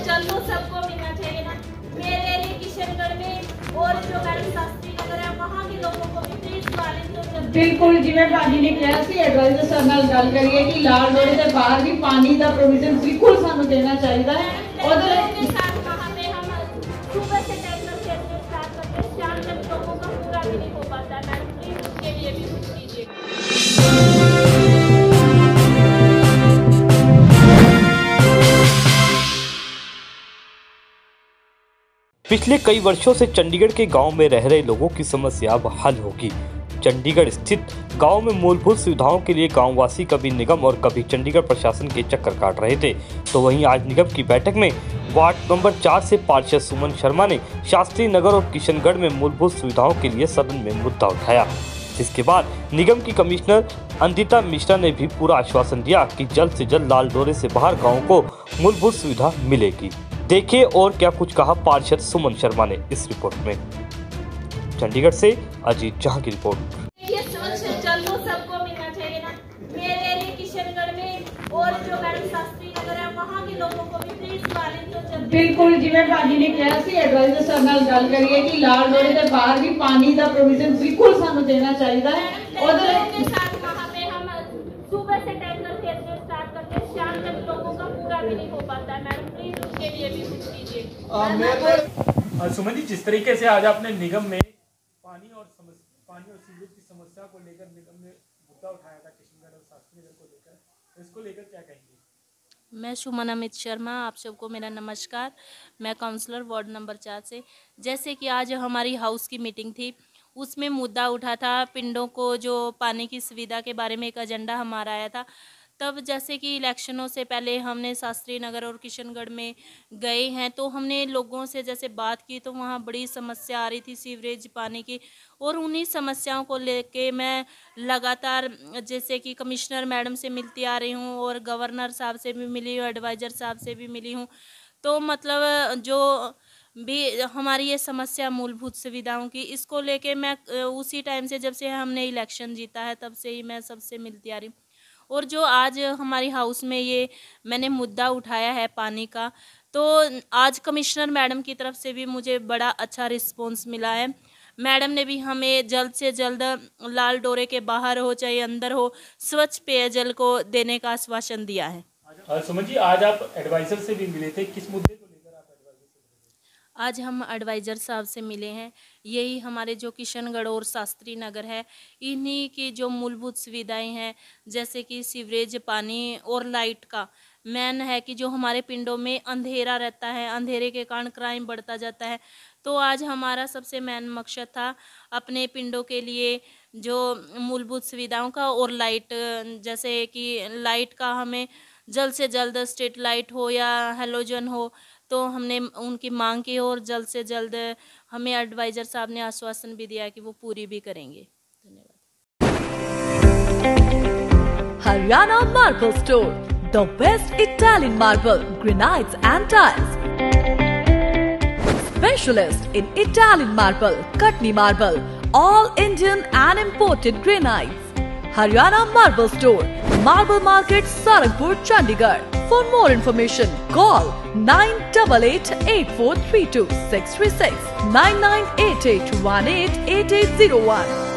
जल तो सबको मिलना चाहिए ना मेरे एरिया किशनगढ़ में और जो मैडम शास्त्री नगर है वहाँ के लोगों को भी प्लीज पानी तो जल्दी ਬਿਲਕੁਲ ਜਿਵੇਂ ਭਾਜੀ ਨੇ ਕਿਹਾ ਸੀ ਐਡਵਾਈਜ਼ਰ ਸਰ ਨਾਲ ਗੱਲ ਕਰੀਏ ਕਿ ਲਾਲ ਡੋਰੇ ਦੇ ਬਾਹਰ ਵੀ ਪਾਣੀ ਦਾ ਪ੍ਰੋਵੀਜ਼ਨ ਬਿਲਕੁਲ ਸਾਨੂੰ ਦੇਣਾ ਚਾਹੀਦਾ ਹੈ ਉਹਦੇ लोगों ਲਈ के साथ वहाँ पे हम सुबह से टैंकर खेलते स्टार्ट करते हैं शाम तक लोगों का पूरा भी नहीं हो पिछले कई वर्षों से चंडीगढ़ के गाँव में रह रहे लोगों की समस्या अब हल होगी। चंडीगढ़ स्थित गाँव में मूलभूत सुविधाओं के लिए गांववासी कभी निगम और कभी चंडीगढ़ प्रशासन के चक्कर काट रहे थे। तो वहीं आज निगम की बैठक में वार्ड नंबर चार से पार्षद सुमन शर्मा ने शास्त्री नगर और किशनगढ़ में मूलभूत सुविधाओं के लिए सदन में मुद्दा उठाया। जिसके बाद निगम की कमिश्नर अंदिता मिश्रा ने भी पूरा आश्वासन दिया कि जल्द से जल्द लाल डोरे से बाहर गाँव को मूलभूत सुविधा मिलेगी। देखिए और क्या कुछ कहा पार्षद सुमन शर्मा ने इस रिपोर्ट में चंडीगढ़ से अजीत जहां की रिपोर्ट ये स्वच्छ जल तो सबको मिलना चाहिए ना मेरे एरिया किशनगढ़ में और जो मैडम शास्त्री नगर है वहाँ के लोगों को भी प्लीज पानी तो जल्दी ਬਿਲਕੁਲ ਜਿਵੇਂ ਭਾਜੀ ਨੇ ਕਿਹਾ ਸੀ ਐਡਵਾਈਜ਼ਰ ਸਰ ਨਾਲ ਗੱਲ ਕਰੀਏ ਕਿ ਲਾਲ ਡੋਰੇ ਦੇ ਬਾਹਰ ਵੀ ਪਾਣੀ ਦਾ ਪ੍ਰੋਵੀਜ਼ਨ ਬਿਲਕੁਲ ਸਾਨੂੰ ਦੇਣਾ ਚਾਹੀਦਾ ਹੈ ਉਹਦੇ लोगों ਲਈ के साथ वहाँ पे हम सुबह से टैंकर खेलते स्टार्ट करते हैं शाम तक लोगों का पूरा भी नहीं हो पाता है मैडम प्लीज उसके लिए भी कुछ कीजिए। सुमन जी जिस तरीके से आज आपने निगम में पानी और समस्या पानी और सीवरेज की समस्या को लेकर निगम ने मुद्दा उठाया था किशनगढ़ और शास्त्री नगर को लेकर तो इसको लेकर क्या कहेंगे? मैं सुमन अमित शर्मा आप सबको मेरा नमस्कार। मैं काउंसलर वार्ड नंबर चार से। जैसे कि आज हमारी हाउस की मीटिंग थी उसमें मुद्दा उठा था पिंडों को जो पानी की सुविधा के बारे में एक एजेंडा हमारा आया था। तब जैसे कि इलेक्शनों से पहले हमने शास्त्री नगर और किशनगढ़ में गए हैं तो हमने लोगों से जैसे बात की तो वहाँ बड़ी समस्या आ रही थी सीवरेज पानी की। और उन्हीं समस्याओं को लेके मैं लगातार जैसे कि कमिश्नर मैडम से मिलती आ रही हूँ और गवर्नर साहब से भी मिली हूँ, एडवाइज़र साहब से भी मिली हूँ। तो मतलब जो भी हमारी ये समस्या मूलभूत सुविधाओं की, इसको लेके मैं उसी टाइम से जब से हमने इलेक्शन जीता है, तब से ही मैं सबसे मिलती आ रही हूँ। और जो आज हमारी हाउस में ये मैंने मुद्दा उठाया है पानी का तो आज कमिश्नर मैडम की तरफ़ से भी मुझे बड़ा अच्छा रिस्पॉन्स मिला है। मैडम ने भी हमें जल्द से जल्द लाल डोरे के बाहर हो चाहे अंदर हो, स्वच्छ पेयजल को देने का आश्वासन दिया है। जी, आज आप एडवाइजर से भी मिले थे, किस मुद्दे को लेकर आप एडवाइजर से मिले थे आज हम एडवाइज़र साहब से मिले हैं। यही हमारे जो किशनगढ़ और शास्त्री नगर है। इन्हीं की जो मूलभूत सुविधाएँ हैं, जैसे कि सीवरेज, पानी और लाइट का। मेन है कि जो हमारे पिंडों में अंधेरा रहता है, अंधेरे के कारण क्राइम बढ़ता जाता है। तो आज हमारा सबसे मेन मकसद था अपने पिंडों के लिए जो मूलभूत सुविधाओं का और लाइट जैसे कि लाइट का हमें जल्द से जल्द स्ट्रीट लाइट हो या हेलोजन हो तो हमने उनकी मांग की और जल्द से जल्द हमें एडवाइज़र साहब ने आश्वासन भी दिया कि वो पूरी भी करेंगे। धन्यवाद। Haryana marble store the best Italian marble granites and tiles specialist in Italian marble Katni marble all Indian and imported granites Haryana marble store marble market Sarangpur Chandigarh for more information call 9800 Nine double eight eight four three two six three six nine nine eight eight one eight eight eight zero one.